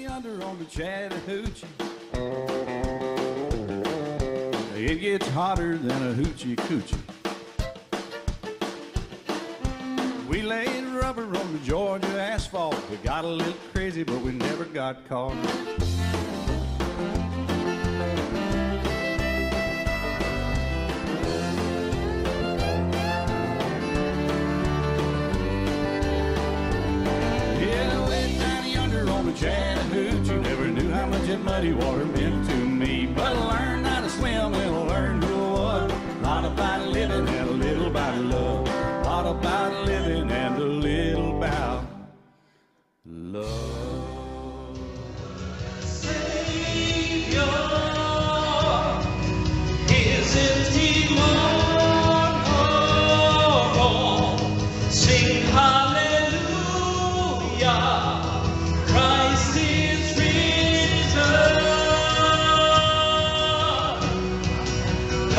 yonder on the Chattahoochee. It gets hotter than a hoochie coochie. We laid rubber on the Georgia asphalt. We got a little crazy, but we never got caught. That muddy water meant to me. But I learned how to swim and I learned who I was. Lot about living and a little about love.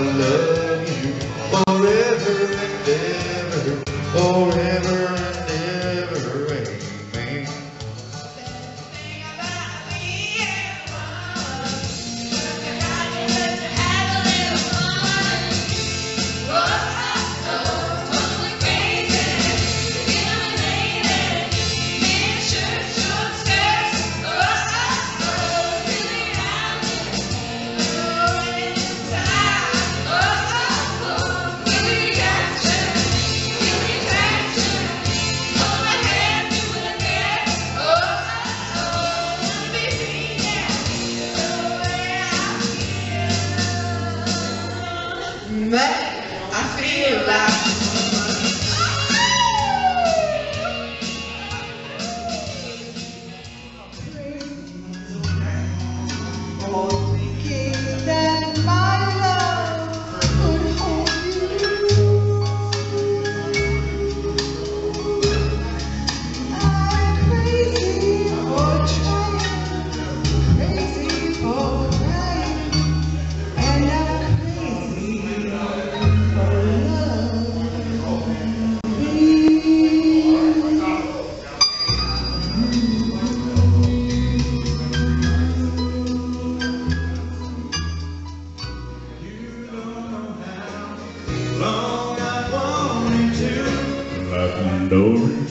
love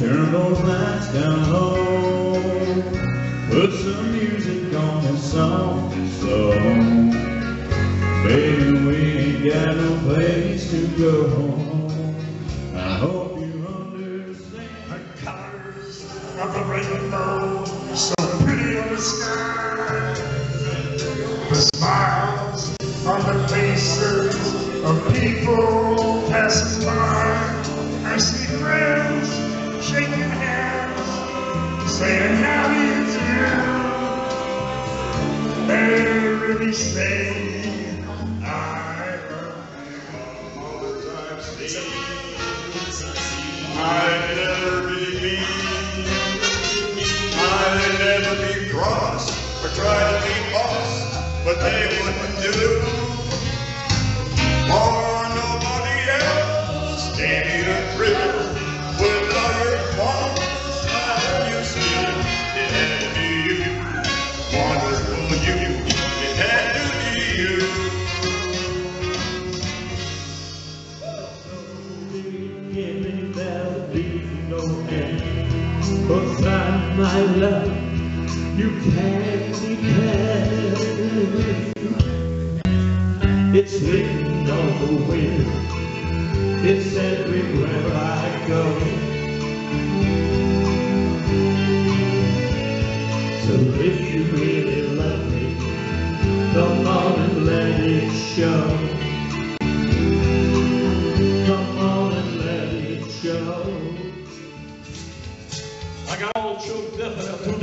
turn those lights down low. Put some music on this song and slow. Baby, we ain't got no place to go. I hope you understand. The colors of the rainbow, so pretty in the sky. The smiles on the faces of people They really I. All the time, I'd never be mean. I'd never be cross or try to be boss, but they wouldn't do. My love, you can't depend. It's written on the wind, it's everywhere I go. So if you really love me. Come on and let it show.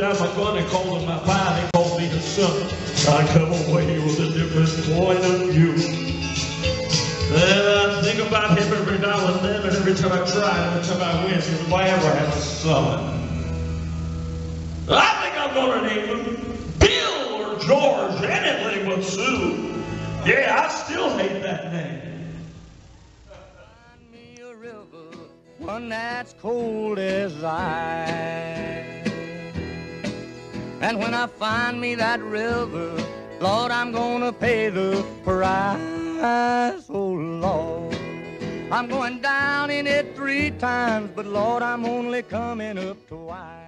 Down my and called him my and he called me his son. I come away with a different point of view. And I think about him every now and then, and every time I try, every time I wish, if I ever have a son. I think I'm gonna name him Bill or George, anything but Sue. Yeah, I still hate that name. Find me a river, one that's cold as ice. And when I find me that river, Lord, I'm gonna pay the price. Oh Lord, I'm going down in it three times, but Lord, I'm only coming up twice.